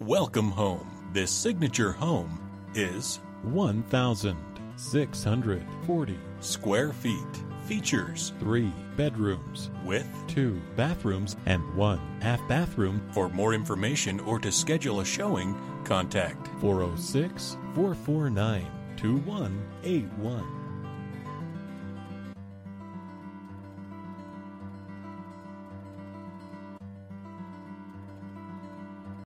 Welcome home. This signature home is 1,640. square feet. Features Three bedrooms, with. two bathrooms, and one half bathroom. For more information or to schedule a showing, contact 406 449 2181.